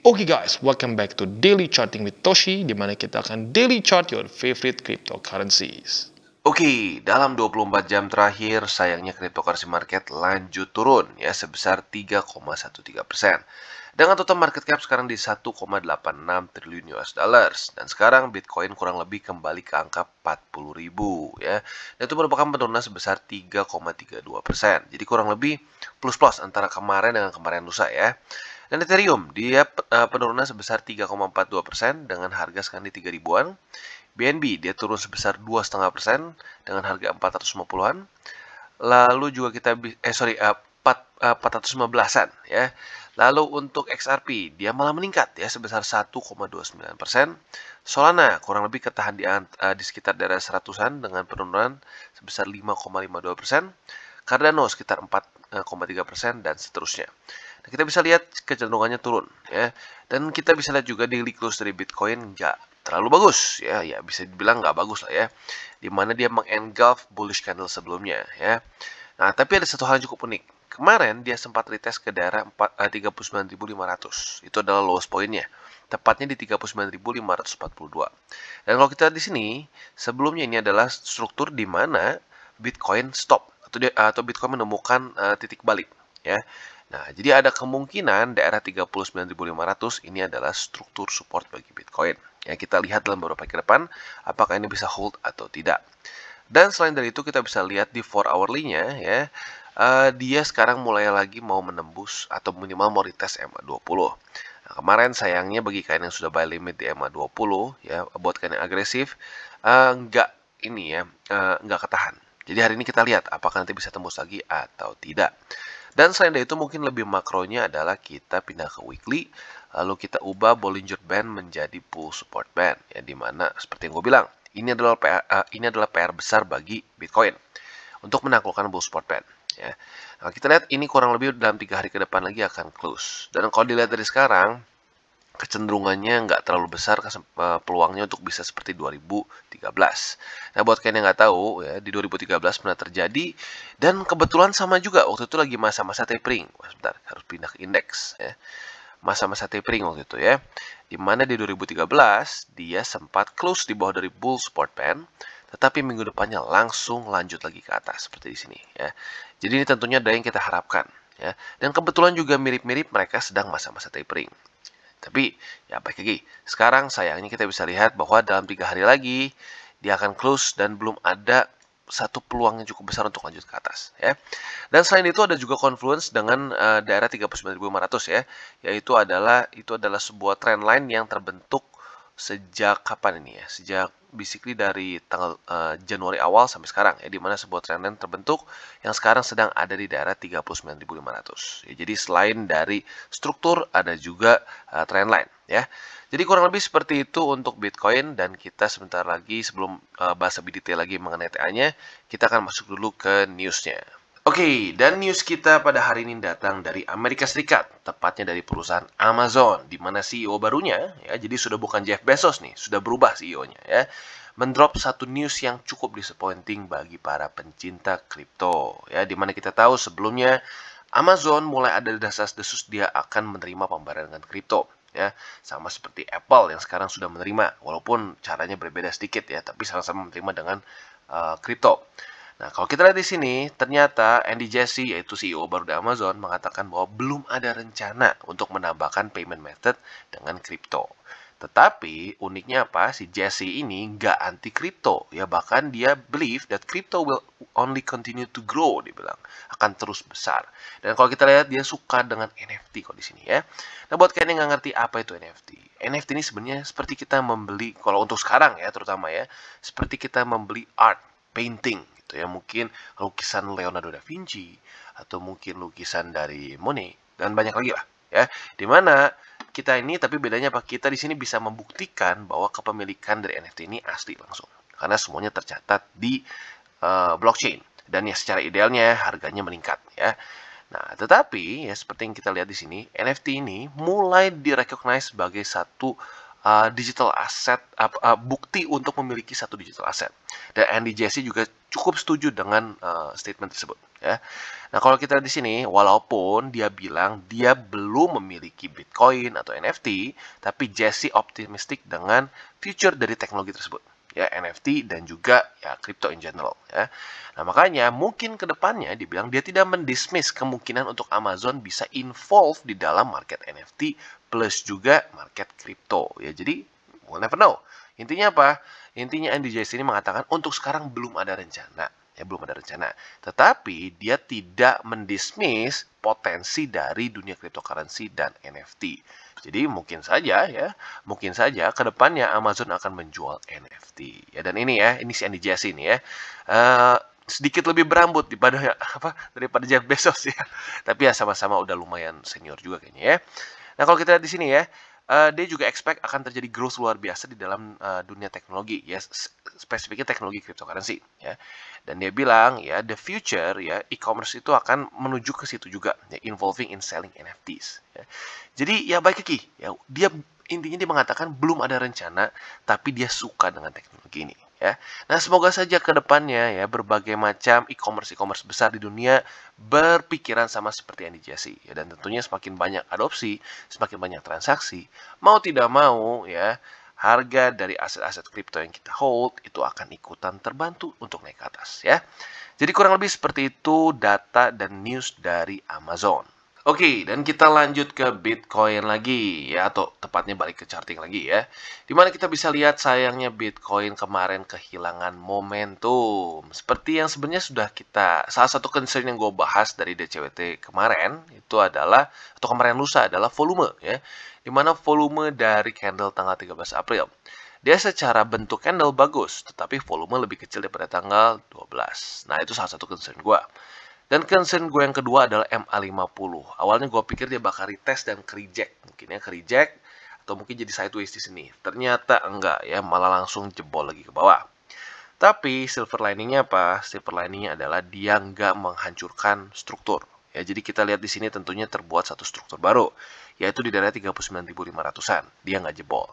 Oke okay guys, welcome back to Daily Charting with Toshi, di mana kita akan daily chart your favorite cryptocurrencies. Oke, okay, dalam 24 jam terakhir, sayangnya cryptocurrency market lanjut turun ya sebesar 3,13 persen. Dengan total market cap sekarang di 1,86 triliun US dollars dan sekarang Bitcoin kurang lebih kembali ke angka 40 ribu ya. Dan itu merupakan penurunan sebesar 3,32 persen. Jadi kurang lebih plus-plus antara kemarin dengan kemarin lusa ya. Dan Ethereum, dia uh, penurunan sebesar 3,42% dengan harga sekarang di 3 ribuan. BNB, dia turun sebesar 2,5% dengan harga 450-an. Lalu juga kita, eh sorry, uh, 4, uh, 415-an ya. Lalu untuk XRP, dia malah meningkat ya sebesar 1,29%. Solana kurang lebih ketahan di, uh, di sekitar daerah 100-an dengan penurunan sebesar 5,52%. Cardano sekitar 4,3% dan seterusnya. Kita bisa lihat kecenderungannya turun ya. Dan kita bisa lihat juga daily close dari Bitcoin nggak terlalu bagus ya, ya bisa dibilang nggak bagus lah ya. Di mana dia mengengulf bullish candle sebelumnya ya. Nah, tapi ada satu hal yang cukup unik. Kemarin dia sempat retest ke daerah 39.500. Eh, Itu adalah lowest pointnya. Tepatnya di 39.542. Dan kalau kita di sini, sebelumnya ini adalah struktur di mana Bitcoin stop atau Bitcoin menemukan uh, titik balik ya. Nah, jadi ada kemungkinan daerah 39.500 ini adalah struktur support bagi Bitcoin. Ya, kita lihat dalam beberapa ke depan apakah ini bisa hold atau tidak. Dan selain dari itu kita bisa lihat di 4 hourly-nya ya, uh, dia sekarang mulai lagi mau menembus atau minimal mau retest MA20. Nah, kemarin sayangnya bagi kalian yang sudah buy limit di MA20 ya, buat kalian yang agresif, uh, nggak ini ya, uh, nggak ketahan. Jadi hari ini kita lihat apakah nanti bisa tembus lagi atau tidak. Dan selain itu mungkin lebih makronya adalah kita pindah ke weekly, lalu kita ubah Bollinger Band menjadi Bull Support Band, ya di mana seperti yang gue bilang, ini adalah PR, uh, ini adalah PR besar bagi Bitcoin untuk menaklukkan Bull Support Band. Ya. Nah, kita lihat ini kurang lebih dalam tiga hari ke depan lagi akan close. Dan kalau dilihat dari sekarang, kecenderungannya nggak terlalu besar eh, peluangnya untuk bisa seperti 2013. Nah buat kalian yang nggak tahu ya di 2013 pernah terjadi dan kebetulan sama juga waktu itu lagi masa-masa tapering. Wah, sebentar harus pindah ke indeks ya. Masa-masa tapering waktu itu ya. Di mana di 2013 dia sempat close di bawah dari bull support band tetapi minggu depannya langsung lanjut lagi ke atas seperti di sini ya. Jadi ini tentunya ada yang kita harapkan ya. Dan kebetulan juga mirip-mirip mereka sedang masa-masa tapering. Tapi ya baik lagi, sekarang sayangnya kita bisa lihat bahwa dalam tiga hari lagi dia akan close dan belum ada satu peluang yang cukup besar untuk lanjut ke atas ya. Dan selain itu ada juga confluence dengan uh, daerah 39.500 ya, yaitu adalah itu adalah sebuah trend line yang terbentuk sejak kapan ini ya? Sejak basically dari tanggal uh, Januari awal sampai sekarang ya, di mana sebuah trendline terbentuk yang sekarang sedang ada di daerah 39.500. Ya, jadi selain dari struktur ada juga uh, trendline ya. Jadi kurang lebih seperti itu untuk Bitcoin dan kita sebentar lagi sebelum uh, bahas lebih detail lagi mengenai TA-nya, kita akan masuk dulu ke newsnya. Oke, okay, dan news kita pada hari ini datang dari Amerika Serikat, tepatnya dari perusahaan Amazon, di mana CEO barunya, ya, jadi sudah bukan Jeff Bezos nih, sudah berubah CEO-nya, ya, mendrop satu news yang cukup disappointing bagi para pencinta kripto, ya, di mana kita tahu sebelumnya Amazon mulai ada desas-desus dia akan menerima pembayaran dengan kripto, ya, sama seperti Apple yang sekarang sudah menerima, walaupun caranya berbeda sedikit ya, tapi sama-sama menerima dengan uh, kripto. Nah, kalau kita lihat di sini, ternyata Andy Jassy, yaitu CEO baru dari Amazon, mengatakan bahwa belum ada rencana untuk menambahkan payment method dengan kripto. Tetapi uniknya apa? Si Jesse ini nggak anti kripto, ya bahkan dia believe that crypto will only continue to grow, dia bilang akan terus besar. Dan kalau kita lihat dia suka dengan NFT kok di sini ya. Nah buat kalian yang nggak ngerti apa itu NFT, NFT ini sebenarnya seperti kita membeli, kalau untuk sekarang ya terutama ya, seperti kita membeli art, painting gitu ya. Mungkin lukisan Leonardo da Vinci atau mungkin lukisan dari Monet dan banyak lagi lah ya. Di mana kita ini tapi bedanya apa? Kita di sini bisa membuktikan bahwa kepemilikan dari NFT ini asli langsung. Karena semuanya tercatat di uh, blockchain. Dan ya secara idealnya harganya meningkat ya. Nah, tetapi ya seperti yang kita lihat di sini, NFT ini mulai direcognize sebagai satu uh, digital asset uh, uh, bukti untuk memiliki satu digital asset. Dan Andy Jassy juga cukup setuju dengan uh, statement tersebut ya. Nah, kalau kita di sini walaupun dia bilang dia belum memiliki Bitcoin atau NFT, tapi Jesse optimistik dengan future dari teknologi tersebut ya NFT dan juga ya crypto in general ya. Nah, makanya mungkin ke depannya dibilang dia tidak mendismiss kemungkinan untuk Amazon bisa involve di dalam market NFT plus juga market crypto ya. Jadi we'll never know. Intinya apa? Intinya Andy Jassy ini mengatakan untuk sekarang belum ada rencana ya belum ada rencana. Tetapi dia tidak mendismiss potensi dari dunia cryptocurrency dan NFT. Jadi mungkin saja ya, mungkin saja ke depannya Amazon akan menjual NFT. Ya dan ini ya, ini si Andy Jassy ini ya. Uh, sedikit lebih berambut daripada apa daripada Jeff Bezos ya. Tapi ya sama-sama udah lumayan senior juga kayaknya ya. Nah, kalau kita lihat di sini ya, uh, dia juga expect akan terjadi growth luar biasa di dalam uh, dunia teknologi ya spesifiknya teknologi cryptocurrency ya dan dia bilang ya the future ya e-commerce itu akan menuju ke situ juga ya involving in selling NFTs ya. jadi ya baik lagi ya dia intinya dia mengatakan belum ada rencana tapi dia suka dengan teknologi ini ya. Nah, semoga saja ke depannya ya berbagai macam e-commerce e-commerce besar di dunia berpikiran sama seperti Andy Jassy ya dan tentunya semakin banyak adopsi, semakin banyak transaksi, mau tidak mau ya harga dari aset-aset kripto yang kita hold itu akan ikutan terbantu untuk naik ke atas ya. Jadi kurang lebih seperti itu data dan news dari Amazon. Oke, dan kita lanjut ke Bitcoin lagi ya atau tepatnya balik ke charting lagi ya. Di mana kita bisa lihat sayangnya Bitcoin kemarin kehilangan momentum. Seperti yang sebenarnya sudah kita salah satu concern yang gue bahas dari DCWT kemarin itu adalah atau kemarin lusa adalah volume ya. Di mana volume dari candle tanggal 13 April. Dia secara bentuk candle bagus, tetapi volume lebih kecil daripada tanggal 12. Nah, itu salah satu concern gue. Dan concern gue yang kedua adalah MA50. Awalnya gue pikir dia bakal retest dan reject. Mungkin ya reject atau mungkin jadi sideways di sini. Ternyata enggak ya, malah langsung jebol lagi ke bawah. Tapi silver liningnya apa? Silver liningnya adalah dia nggak menghancurkan struktur. Ya, jadi kita lihat di sini tentunya terbuat satu struktur baru, yaitu di daerah 39.500-an. Dia nggak jebol.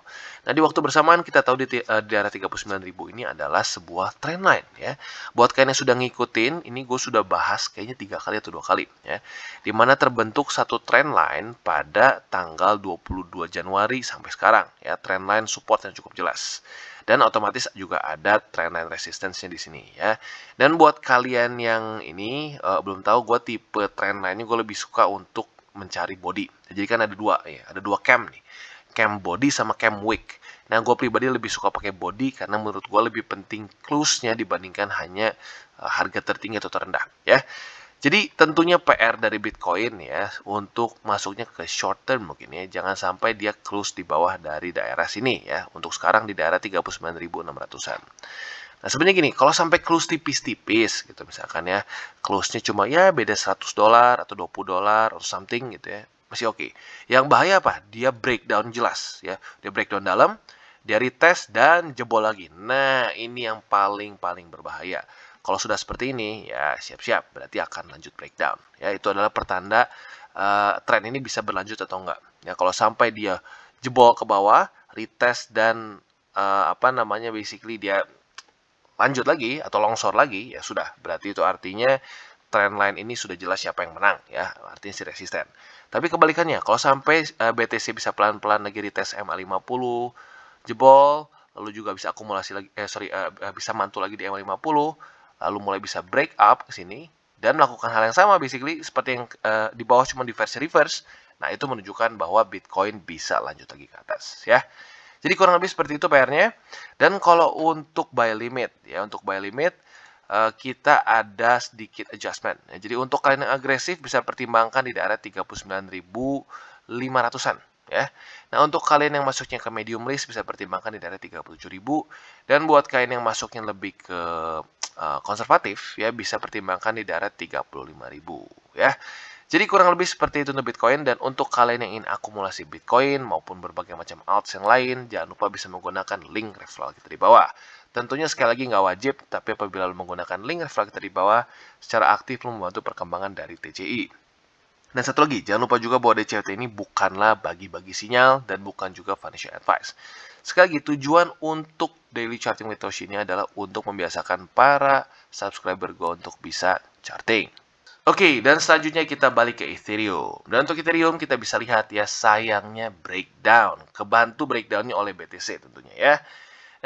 Nah, di waktu bersamaan kita tahu di, uh, di daerah 39.000 ini adalah sebuah trendline ya. Buat kalian yang sudah ngikutin, ini gue sudah bahas kayaknya tiga kali atau dua kali ya. Di mana terbentuk satu trendline pada tanggal 22 Januari sampai sekarang ya. Trendline support yang cukup jelas dan otomatis juga ada trendline resistance-nya di sini ya. Dan buat kalian yang ini uh, belum tahu, gue tipe trendline-nya gue lebih suka untuk mencari body. Jadi kan ada dua ya, ada dua cam nih, cam body sama cam wick. Nah, gue pribadi lebih suka pakai body karena menurut gue lebih penting close-nya dibandingkan hanya uh, harga tertinggi atau terendah ya. Jadi tentunya PR dari Bitcoin ya untuk masuknya ke short term mungkin ya jangan sampai dia close di bawah dari daerah sini ya untuk sekarang di daerah 39.600-an. Nah sebenarnya gini kalau sampai close tipis-tipis gitu misalkan ya close-nya cuma ya beda 100 dolar atau 20 dolar atau something gitu ya masih oke. Okay. Yang bahaya apa? Dia breakdown jelas ya dia breakdown dalam dia retest dan jebol lagi. Nah ini yang paling paling berbahaya kalau sudah seperti ini, ya siap-siap, berarti akan lanjut breakdown. Ya, itu adalah pertanda uh, tren ini bisa berlanjut atau enggak. Ya, kalau sampai dia jebol ke bawah, retest dan uh, apa namanya basically dia lanjut lagi atau longsor lagi, ya sudah. Berarti itu artinya trend line ini sudah jelas siapa yang menang, ya. Artinya si resisten. Tapi kebalikannya, kalau sampai eh, BTC bisa pelan-pelan lagi retest MA50, jebol, lalu juga bisa akumulasi lagi, eh, sorry, uh, bisa mantul lagi di MA50, lalu mulai bisa break up ke sini dan melakukan hal yang sama basically seperti yang uh, di bawah cuma di versi reverse. Nah, itu menunjukkan bahwa Bitcoin bisa lanjut lagi ke atas ya. Jadi kurang lebih seperti itu PR-nya. Dan kalau untuk buy limit ya, untuk buy limit uh, kita ada sedikit adjustment. Ya, jadi untuk kalian yang agresif bisa pertimbangkan di daerah 39.500-an ya. Nah, untuk kalian yang masuknya ke medium risk bisa pertimbangkan di daerah 37.000 dan buat kalian yang masuknya lebih ke uh, konservatif ya bisa pertimbangkan di daerah 35.000 ya. Jadi kurang lebih seperti itu untuk Bitcoin dan untuk kalian yang ingin akumulasi Bitcoin maupun berbagai macam alts yang lain jangan lupa bisa menggunakan link referral kita di bawah. Tentunya sekali lagi nggak wajib, tapi apabila lo menggunakan link referral kita di bawah, secara aktif lo membantu perkembangan dari TCI. Dan satu lagi, jangan lupa juga bahwa DCWT ini bukanlah bagi-bagi sinyal dan bukan juga financial advice. Sekali lagi, tujuan untuk daily charting with Toshi ini adalah untuk membiasakan para subscriber gue untuk bisa charting. Oke, okay, dan selanjutnya kita balik ke Ethereum. Dan untuk Ethereum kita bisa lihat ya sayangnya breakdown. Kebantu breakdownnya oleh BTC tentunya ya.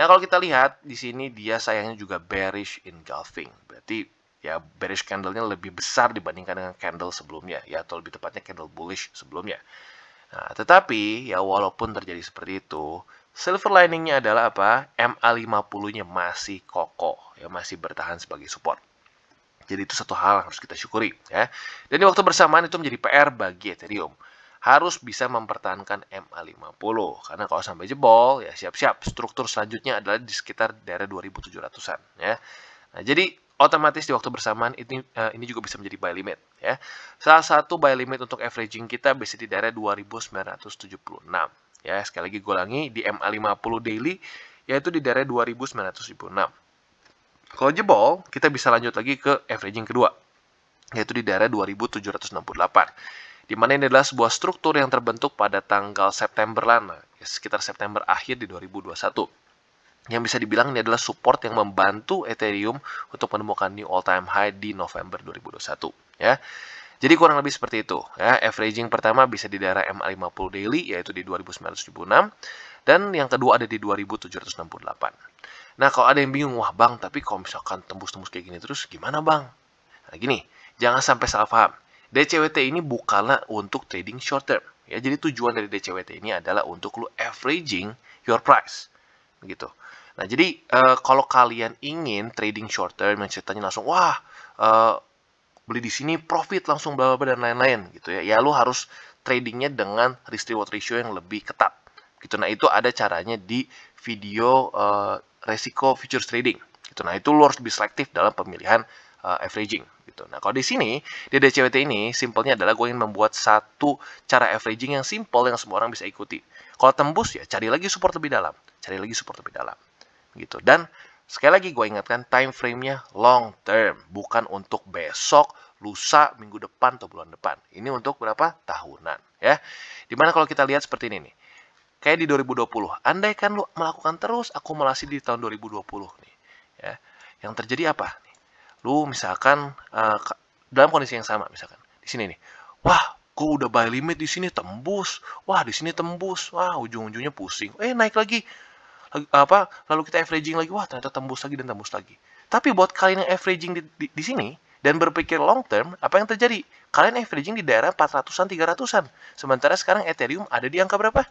Nah kalau kita lihat di sini dia sayangnya juga bearish engulfing. Berarti ya bearish candle-nya lebih besar dibandingkan dengan candle sebelumnya ya atau lebih tepatnya candle bullish sebelumnya. Nah, tetapi ya walaupun terjadi seperti itu, silver liningnya adalah apa? MA50-nya masih kokoh, ya masih bertahan sebagai support. Jadi itu satu hal yang harus kita syukuri ya. Dan di waktu bersamaan itu menjadi PR bagi Ethereum. Harus bisa mempertahankan MA50 karena kalau sampai jebol ya siap-siap struktur selanjutnya adalah di sekitar daerah 2700-an ya. Nah, jadi otomatis di waktu bersamaan ini uh, ini juga bisa menjadi buy limit ya. Salah satu buy limit untuk averaging kita bisa di daerah 2976 ya. Sekali lagi gue ulangi di MA50 daily yaitu di daerah 2976. Kalau jebol, kita bisa lanjut lagi ke averaging kedua yaitu di daerah 2768. Di mana ini adalah sebuah struktur yang terbentuk pada tanggal September lana, ya, sekitar September akhir di 2021 yang bisa dibilang ini adalah support yang membantu Ethereum untuk menemukan new all time high di November 2021 ya. Jadi kurang lebih seperti itu ya. Averaging pertama bisa di daerah MA50 daily yaitu di 2976 dan yang kedua ada di 2768. Nah, kalau ada yang bingung, wah Bang, tapi kalau misalkan tembus-tembus kayak gini terus gimana Bang? Nah, gini, jangan sampai salah paham. DCWT ini bukanlah untuk trading short term. Ya, jadi tujuan dari DCWT ini adalah untuk lu averaging your price. Begitu. Nah, jadi uh, kalau kalian ingin trading short term yang ceritanya langsung wah uh, beli di sini profit langsung bla bla dan lain-lain gitu ya. Ya lu harus tradingnya dengan risk reward ratio yang lebih ketat. Gitu. Nah, itu ada caranya di video uh, resiko futures trading. Gitu. Nah, itu lu harus lebih selektif dalam pemilihan uh, averaging gitu. Nah, kalau di sini di DCWT ini simpelnya adalah gue ingin membuat satu cara averaging yang simple yang semua orang bisa ikuti. Kalau tembus ya cari lagi support lebih dalam, cari lagi support lebih dalam gitu. Dan sekali lagi gue ingatkan time frame-nya long term, bukan untuk besok, lusa, minggu depan atau bulan depan. Ini untuk berapa? Tahunan, ya. Di mana kalau kita lihat seperti ini nih. Kayak di 2020, andai kan lu melakukan terus akumulasi di tahun 2020 nih, ya. Yang terjadi apa? Lu misalkan uh, dalam kondisi yang sama misalkan di sini nih. Wah, gue udah buy limit di sini tembus. Wah, di sini tembus. Wah, ujung-ujungnya pusing. Eh, naik lagi apa lalu kita averaging lagi wah ternyata tembus lagi dan tembus lagi tapi buat kalian yang averaging di, di, di sini dan berpikir long term apa yang terjadi kalian averaging di daerah 400-an 300-an sementara sekarang Ethereum ada di angka berapa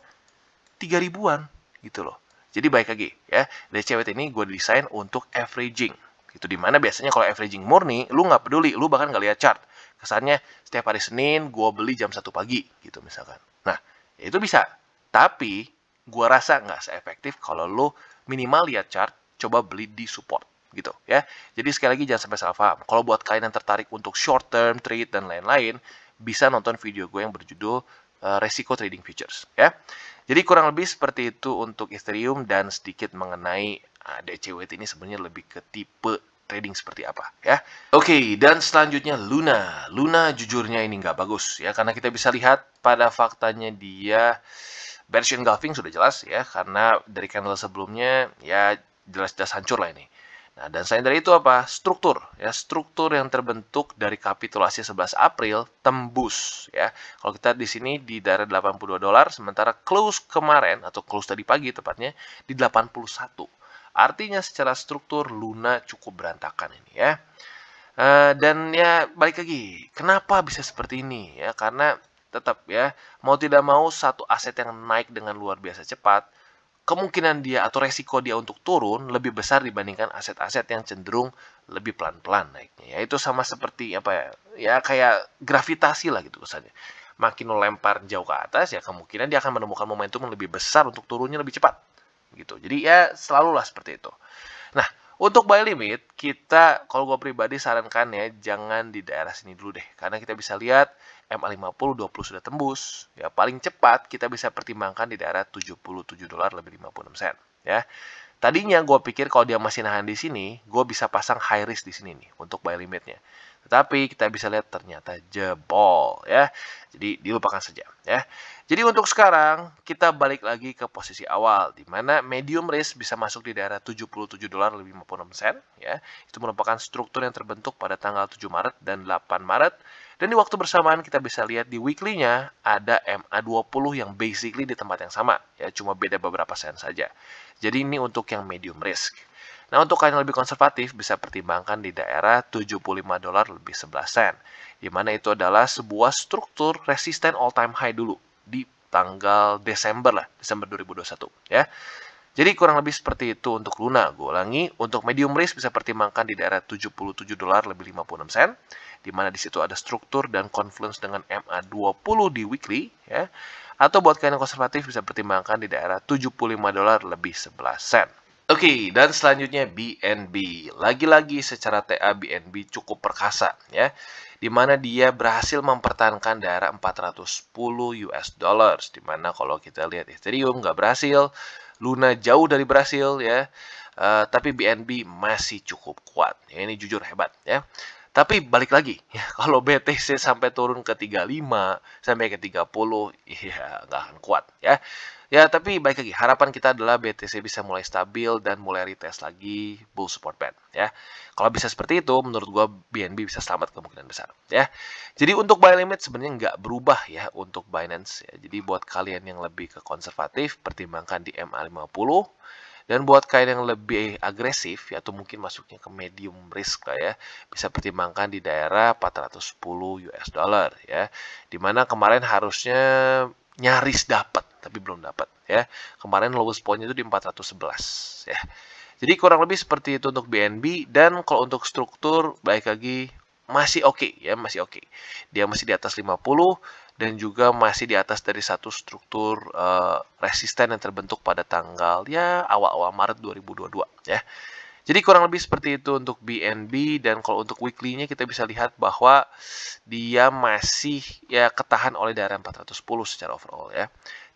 3 ribuan gitu loh. Jadi baik lagi ya. DCWT ini gue desain untuk averaging gitu. Di mana biasanya kalau averaging murni lu nggak peduli lu bahkan nggak lihat chart. Kesannya setiap hari Senin gue beli jam satu pagi gitu misalkan. Nah ya itu bisa. Tapi gua rasa nggak seefektif kalau lo minimal lihat chart, coba beli di support gitu ya. Jadi sekali lagi jangan sampai salah paham. Kalau buat kalian yang tertarik untuk short term trade dan lain-lain, bisa nonton video gue yang berjudul resiko trading futures ya. Jadi kurang lebih seperti itu untuk Ethereum dan sedikit mengenai eh, DCWT ini sebenarnya lebih ke tipe trading seperti apa ya. Oke, okay, dan selanjutnya Luna. Luna jujurnya ini nggak bagus ya karena kita bisa lihat pada faktanya dia bearish engulfing sudah jelas ya karena dari candle sebelumnya ya jelas-jelas hancur lah ini. Nah, dan selain dari itu apa? Struktur ya, struktur yang terbentuk dari kapitulasi 11 April tembus ya. Kalau kita di sini di daerah 82 dolar sementara close kemarin atau close tadi pagi tepatnya di 81. Artinya secara struktur Luna cukup berantakan ini ya. Uh, dan ya balik lagi, kenapa bisa seperti ini ya? Karena tetap ya mau tidak mau satu aset yang naik dengan luar biasa cepat kemungkinan dia atau resiko dia untuk turun lebih besar dibandingkan aset-aset yang cenderung lebih pelan-pelan naiknya. Ya itu sama seperti apa ya? Ya kayak gravitasi lah gitu kesannya. Makin lo lempar jauh ke atas ya kemungkinan dia akan menemukan momentum yang lebih besar untuk turunnya lebih cepat. Gitu. Jadi ya selalulah seperti itu. Nah untuk buy limit, kita kalau gue pribadi sarankan ya jangan di daerah sini dulu deh. Karena kita bisa lihat MA50 20 sudah tembus. Ya paling cepat kita bisa pertimbangkan di daerah 77 dolar lebih 56 sen. Ya. Tadinya gue pikir kalau dia masih nahan di sini, gue bisa pasang high risk di sini nih untuk buy limitnya. Tetapi kita bisa lihat ternyata jebol ya. Jadi dilupakan saja ya. Jadi untuk sekarang kita balik lagi ke posisi awal di mana medium risk bisa masuk di daerah 77 dolar lebih 56 sen ya. Itu merupakan struktur yang terbentuk pada tanggal 7 Maret dan 8 Maret dan di waktu bersamaan kita bisa lihat di weekly-nya ada MA20 yang basically di tempat yang sama, ya cuma beda beberapa sen saja. Jadi ini untuk yang medium risk. Nah untuk kalian yang lebih konservatif bisa pertimbangkan di daerah 75 dolar lebih 11 sen, di mana itu adalah sebuah struktur resisten all time high dulu di tanggal Desember lah, Desember 2021 ya. Jadi kurang lebih seperti itu untuk Luna. Gue ulangi, untuk medium risk bisa pertimbangkan di daerah 77 dolar lebih 56 sen di mana di situ ada struktur dan confluence dengan MA20 di weekly ya. Atau buat kalian yang konservatif bisa pertimbangkan di daerah 75 dolar lebih 11 sen. Oke, okay, dan selanjutnya BNB. Lagi-lagi secara TA BNB cukup perkasa ya. Di mana dia berhasil mempertahankan daerah 410 US dollars. Di mana kalau kita lihat Ethereum nggak berhasil, Luna jauh dari berhasil ya. Uh, tapi BNB masih cukup kuat. Ya, ini jujur hebat ya. Tapi balik lagi, ya kalau BTC sampai turun ke 35 sampai ke 30, ya nggak akan kuat ya. Ya, tapi baik lagi, harapan kita adalah BTC bisa mulai stabil dan mulai retest lagi bull support band ya. Kalau bisa seperti itu, menurut gua BNB bisa selamat kemungkinan besar ya. Jadi untuk buy limit sebenarnya nggak berubah ya untuk Binance ya. Jadi buat kalian yang lebih ke konservatif, pertimbangkan di MA50 dan buat kalian yang lebih agresif, ya atau mungkin masuknya ke medium risk lah ya, bisa pertimbangkan di daerah 410 US dollar ya. Di mana kemarin harusnya nyaris dapat, tapi belum dapat ya. Kemarin lowest pointnya itu di 411 ya. Jadi kurang lebih seperti itu untuk BNB dan kalau untuk struktur baik lagi masih oke okay, ya, masih oke. Okay. Dia masih di atas 50 dan juga masih di atas dari satu struktur uh, resisten yang terbentuk pada tanggal ya awal-awal Maret 2022 ya. Jadi kurang lebih seperti itu untuk BNB dan kalau untuk weekly-nya kita bisa lihat bahwa dia masih ya ketahan oleh daerah 410 secara overall ya.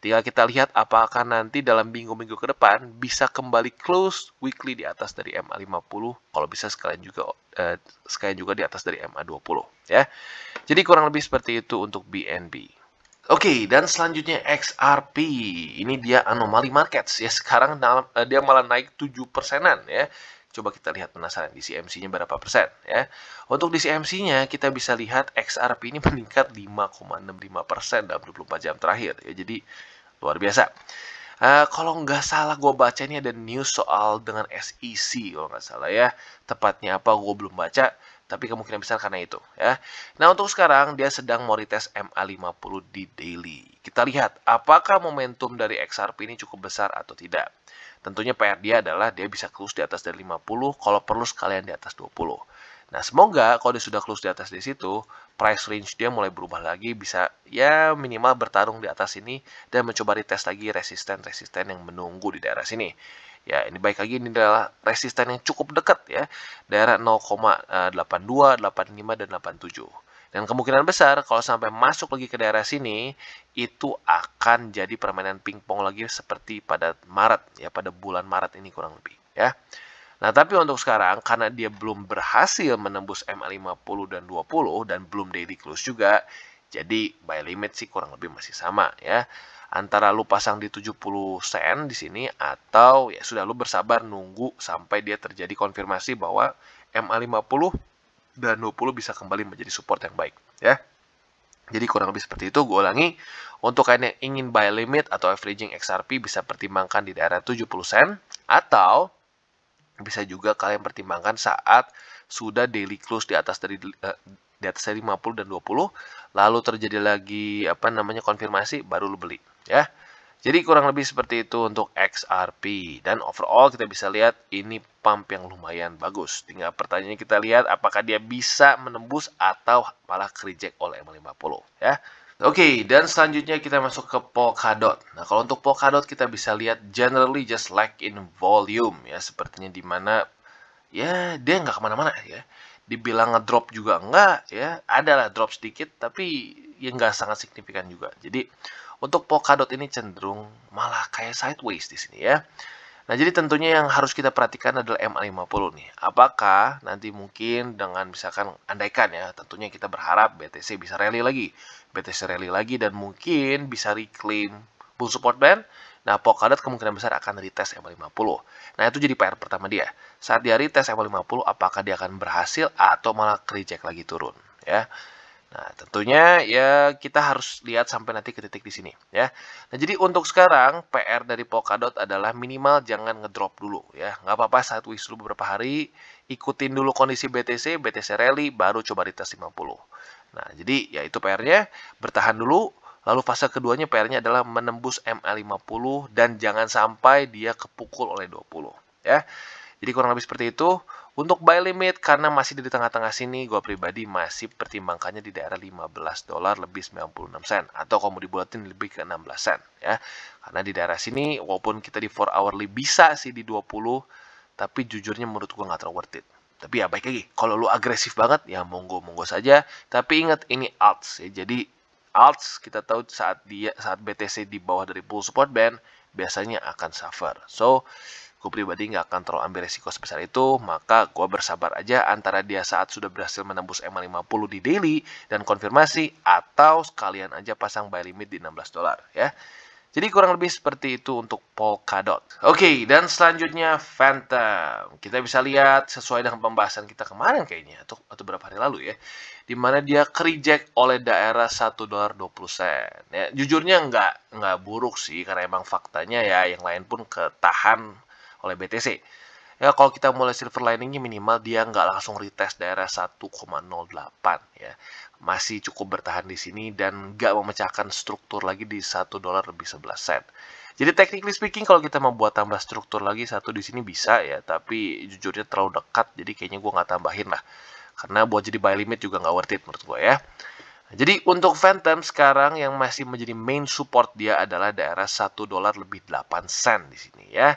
Tinggal kita lihat apakah nanti dalam minggu-minggu ke depan bisa kembali close weekly di atas dari MA50. Kalau bisa sekalian juga eh, sekalian juga di atas dari MA20 ya. Jadi kurang lebih seperti itu untuk BNB. Oke, okay, dan selanjutnya XRP. Ini dia anomali markets ya. Sekarang eh, dia malah naik 7 persenan ya. Coba kita lihat penasaran di CMC-nya berapa persen ya. Untuk di CMC-nya kita bisa lihat XRP ini meningkat 5,65 persen dalam 24 jam terakhir ya. Jadi luar biasa. Uh, kalau nggak salah gue baca ini ada news soal dengan SEC kalau nggak salah ya. Tepatnya apa gue belum baca, tapi kemungkinan besar karena itu ya. Nah untuk sekarang dia sedang mau retest MA50 di daily. Kita lihat apakah momentum dari XRP ini cukup besar atau tidak. Tentunya PR dia adalah dia bisa close di atas dari 50, kalau perlu sekalian di atas 20. Nah, semoga kalau dia sudah close di atas di situ, price range dia mulai berubah lagi, bisa ya minimal bertarung di atas ini dan mencoba retest lagi resisten-resisten yang menunggu di daerah sini. Ya, ini baik lagi ini adalah resisten yang cukup dekat ya, daerah 0,82, 85 dan 87. Dan kemungkinan besar kalau sampai masuk lagi ke daerah sini, itu akan jadi permainan pingpong lagi seperti pada Maret ya, pada bulan Maret ini kurang lebih ya. Nah, tapi untuk sekarang karena dia belum berhasil menembus MA50 dan 20 dan belum daily close juga, jadi buy limit sih kurang lebih masih sama ya. Antara lu pasang di 70 sen di sini atau ya sudah lu bersabar nunggu sampai dia terjadi konfirmasi bahwa MA50 dan 20 bisa kembali menjadi support yang baik ya. Jadi kurang lebih seperti itu, gue ulangi. Untuk kalian yang ingin buy limit atau averaging XRP bisa pertimbangkan di daerah 70 sen atau bisa juga kalian pertimbangkan saat sudah daily close di atas dari uh, di atas dari 50 dan 20 lalu terjadi lagi apa namanya konfirmasi baru lu beli ya. Jadi kurang lebih seperti itu untuk XRP dan overall kita bisa lihat ini pump yang lumayan bagus. Tinggal pertanyaannya kita lihat apakah dia bisa menembus atau malah reject oleh M50 ya. Oke, okay, dan selanjutnya kita masuk ke Polkadot. Nah, kalau untuk Polkadot kita bisa lihat generally just lack in volume ya, sepertinya di mana ya dia nggak ke mana-mana ya. Dibilang ngedrop juga enggak ya, adalah drop sedikit tapi ya nggak sangat signifikan juga. Jadi untuk Polkadot ini cenderung malah kayak sideways di sini ya. Nah, jadi tentunya yang harus kita perhatikan adalah MA50 nih. Apakah nanti mungkin dengan misalkan andaikan ya, tentunya kita berharap BTC bisa rally lagi. BTC rally lagi dan mungkin bisa reclaim bull support band. Nah, Polkadot kemungkinan besar akan retest MA50. Nah, itu jadi PR pertama dia. Saat dia retest MA50, apakah dia akan berhasil atau malah reject lagi turun, ya. Nah, tentunya ya kita harus lihat sampai nanti ke titik di sini ya. Nah, jadi untuk sekarang PR dari Polkadot adalah minimal jangan ngedrop dulu ya. Nggak apa-apa saat wish dulu beberapa hari, ikutin dulu kondisi BTC, BTC rally baru coba di tes 50. Nah, jadi ya itu PR-nya, bertahan dulu. Lalu fase keduanya PR-nya adalah menembus MA50 dan jangan sampai dia kepukul oleh 20 ya. Jadi kurang lebih seperti itu. Untuk buy limit karena masih di tengah-tengah sini, gue pribadi masih pertimbangkannya di daerah 15 dolar lebih 96 sen atau kalau mau dibuatin lebih ke 16 sen ya. Karena di daerah sini walaupun kita di 4 hourly bisa sih di 20, tapi jujurnya menurut gue nggak terlalu worth it. Tapi ya baik lagi, kalau lu agresif banget ya monggo monggo saja. Tapi ingat ini alts ya. Jadi alts kita tahu saat dia saat BTC di bawah dari bull support band biasanya akan suffer. So gue pribadi nggak akan terlalu ambil resiko sebesar itu, maka gue bersabar aja antara dia saat sudah berhasil menembus MA50 di daily dan konfirmasi, atau sekalian aja pasang buy limit di 16 dolar ya. Jadi kurang lebih seperti itu untuk Polkadot. Oke, okay, dan selanjutnya Phantom. Kita bisa lihat sesuai dengan pembahasan kita kemarin kayaknya, atau, atau berapa hari lalu ya. Di mana dia kereject oleh daerah 1 dolar 20 sen. Ya, jujurnya nggak, nggak buruk sih, karena emang faktanya ya yang lain pun ketahan oleh BTC. Ya kalau kita mulai silver liningnya minimal dia nggak langsung retest daerah 1,08 ya. Masih cukup bertahan di sini dan nggak memecahkan struktur lagi di 1 dolar lebih 11 sen. Jadi technically speaking kalau kita membuat tambah struktur lagi satu di sini bisa ya, tapi jujurnya terlalu dekat jadi kayaknya gue nggak tambahin lah. Karena buat jadi buy limit juga nggak worth it menurut gue ya. Jadi untuk Phantom sekarang yang masih menjadi main support dia adalah daerah 1 dolar lebih 8 sen di sini ya.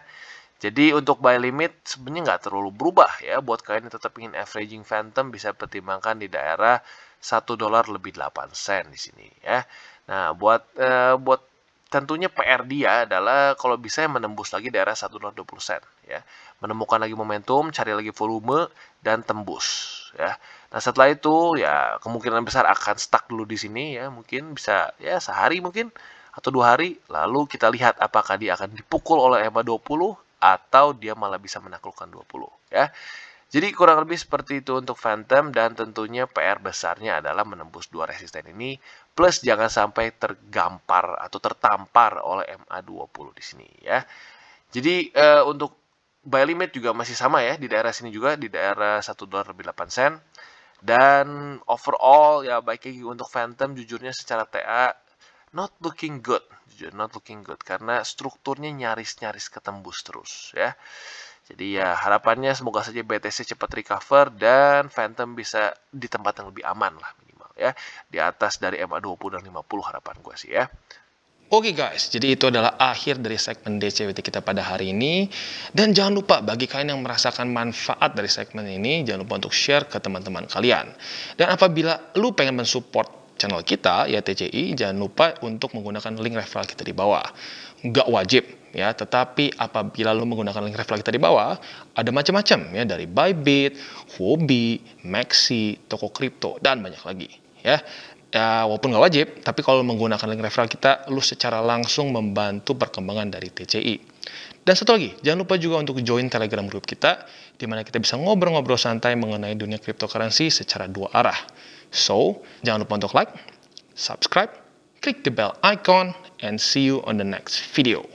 Jadi untuk buy limit sebenarnya nggak terlalu berubah ya. Buat kalian yang tetap ingin averaging phantom bisa pertimbangkan di daerah 1 dolar lebih 8 sen di sini ya. Nah, buat uh, buat tentunya PR dia adalah kalau bisa menembus lagi daerah 1 dolar 20 sen ya. Menemukan lagi momentum, cari lagi volume dan tembus ya. Nah, setelah itu ya kemungkinan besar akan stuck dulu di sini ya. Mungkin bisa ya sehari mungkin atau dua hari lalu kita lihat apakah dia akan dipukul oleh EMA 20 atau dia malah bisa menaklukkan 20 ya. Jadi kurang lebih seperti itu untuk Phantom dan tentunya PR besarnya adalah menembus dua resisten ini plus jangan sampai tergampar atau tertampar oleh MA20 di sini ya. Jadi uh, untuk buy limit juga masih sama ya di daerah sini juga di daerah 1 dolar lebih 8 sen. Dan overall ya baik lagi untuk Phantom jujurnya secara TA not looking good jujur not looking good. Karena strukturnya nyaris-nyaris ketembus terus ya. Jadi ya harapannya semoga saja BTC cepat recover dan Phantom bisa di tempat yang lebih aman lah minimal ya. Di atas dari MA20 dan 50 harapan gue sih ya. Oke okay guys, jadi itu adalah akhir dari segmen DCWT kita pada hari ini. Dan jangan lupa bagi kalian yang merasakan manfaat dari segmen ini, jangan lupa untuk share ke teman-teman kalian. Dan apabila lu pengen mensupport channel kita ya TCI jangan lupa untuk menggunakan link referral kita di bawah. Nggak wajib ya tetapi apabila lo menggunakan link referral kita di bawah ada macam-macam ya dari Bybit, Huobi, Maxi, toko kripto dan banyak lagi ya. Ya walaupun nggak wajib tapi kalau menggunakan link referral kita lo secara langsung membantu perkembangan dari TCI dan satu lagi, jangan lupa juga untuk join Telegram group kita, di mana kita bisa ngobrol-ngobrol santai mengenai dunia cryptocurrency secara dua arah. So, jangan lupa untuk like, subscribe, click the bell icon, and see you on the next video.